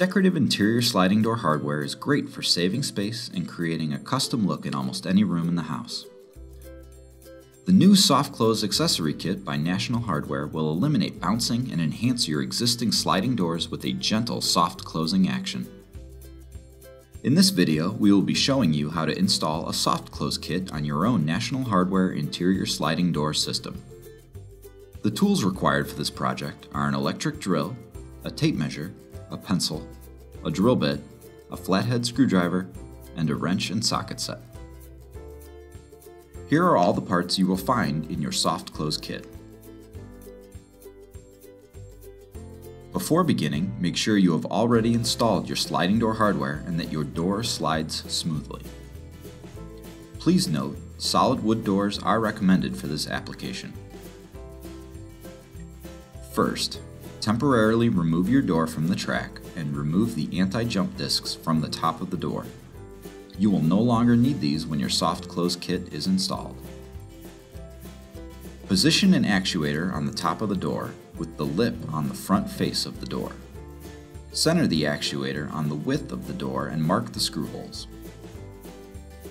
Decorative interior sliding door hardware is great for saving space and creating a custom look in almost any room in the house. The new Soft Close Accessory Kit by National Hardware will eliminate bouncing and enhance your existing sliding doors with a gentle soft closing action. In this video, we will be showing you how to install a soft close kit on your own National Hardware interior sliding door system. The tools required for this project are an electric drill, a tape measure, a pencil, a drill bit, a flathead screwdriver, and a wrench and socket set. Here are all the parts you will find in your soft close kit. Before beginning, make sure you have already installed your sliding door hardware and that your door slides smoothly. Please note, solid wood doors are recommended for this application. First, temporarily remove your door from the track and remove the anti-jump discs from the top of the door. You will no longer need these when your soft close kit is installed. Position an actuator on the top of the door with the lip on the front face of the door. Center the actuator on the width of the door and mark the screw holes.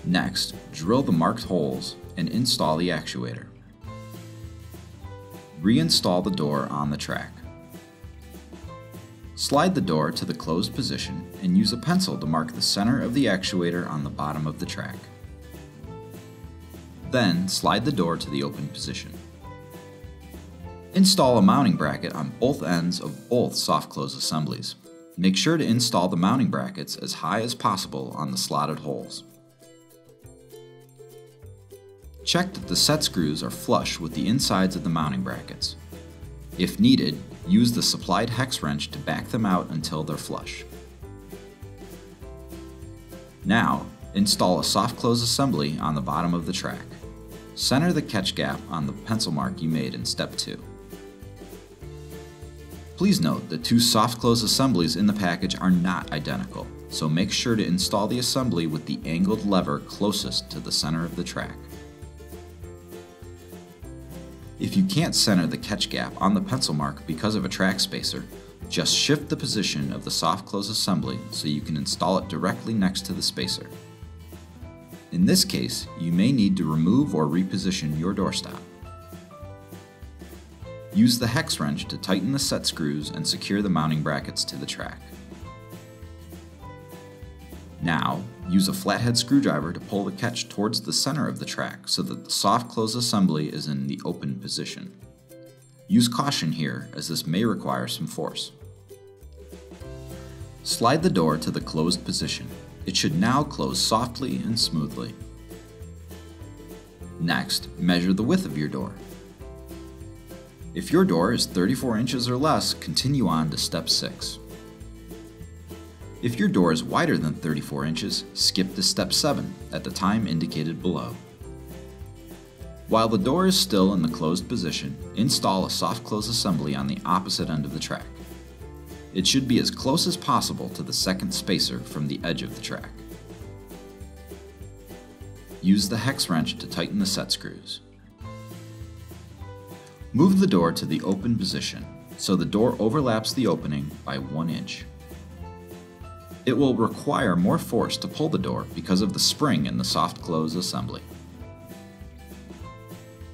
Next, drill the marked holes and install the actuator. Reinstall the door on the track. Slide the door to the closed position and use a pencil to mark the center of the actuator on the bottom of the track. Then, slide the door to the open position. Install a mounting bracket on both ends of both soft close assemblies. Make sure to install the mounting brackets as high as possible on the slotted holes. Check that the set screws are flush with the insides of the mounting brackets. If needed, use the supplied hex wrench to back them out until they're flush. Now, install a soft close assembly on the bottom of the track. Center the catch gap on the pencil mark you made in step 2. Please note the two soft close assemblies in the package are not identical, so make sure to install the assembly with the angled lever closest to the center of the track. If you can't center the catch gap on the pencil mark because of a track spacer, just shift the position of the soft close assembly so you can install it directly next to the spacer. In this case, you may need to remove or reposition your doorstop. Use the hex wrench to tighten the set screws and secure the mounting brackets to the track. Now, use a flathead screwdriver to pull the catch towards the center of the track so that the soft close assembly is in the open position. Use caution here as this may require some force. Slide the door to the closed position. It should now close softly and smoothly. Next, measure the width of your door. If your door is 34 inches or less, continue on to step 6. If your door is wider than 34 inches, skip to step 7 at the time indicated below. While the door is still in the closed position, install a soft close assembly on the opposite end of the track. It should be as close as possible to the second spacer from the edge of the track. Use the hex wrench to tighten the set screws. Move the door to the open position so the door overlaps the opening by 1 inch. It will require more force to pull the door because of the spring in the soft close assembly.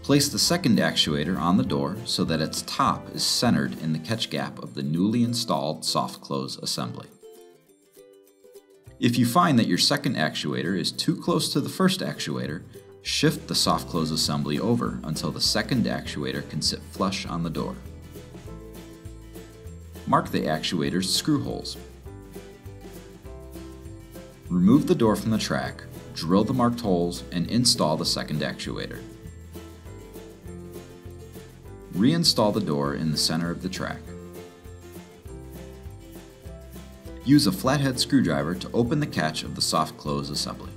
Place the second actuator on the door so that its top is centered in the catch gap of the newly installed soft close assembly. If you find that your second actuator is too close to the first actuator, shift the soft close assembly over until the second actuator can sit flush on the door. Mark the actuator's screw holes Remove the door from the track, drill the marked holes, and install the second actuator. Reinstall the door in the center of the track. Use a flathead screwdriver to open the catch of the soft close assembly.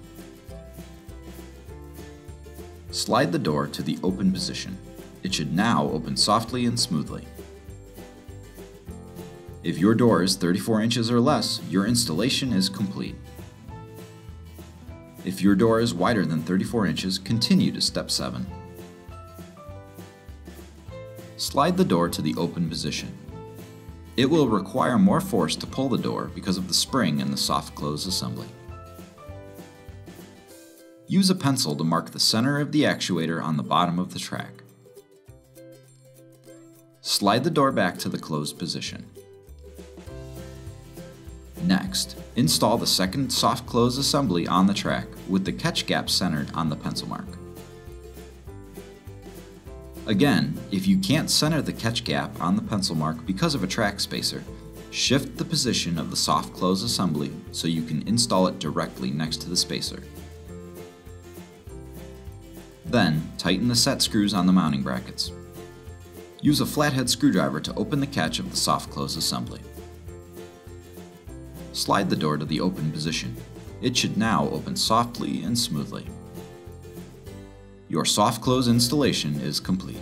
Slide the door to the open position. It should now open softly and smoothly. If your door is 34 inches or less, your installation is complete. If your door is wider than 34 inches, continue to step 7. Slide the door to the open position. It will require more force to pull the door because of the spring in the soft close assembly. Use a pencil to mark the center of the actuator on the bottom of the track. Slide the door back to the closed position. Next, install the second soft close assembly on the track with the catch gap centered on the pencil mark. Again, if you can't center the catch gap on the pencil mark because of a track spacer, shift the position of the soft close assembly so you can install it directly next to the spacer. Then, tighten the set screws on the mounting brackets. Use a flathead screwdriver to open the catch of the soft close assembly. Slide the door to the open position. It should now open softly and smoothly. Your soft close installation is complete.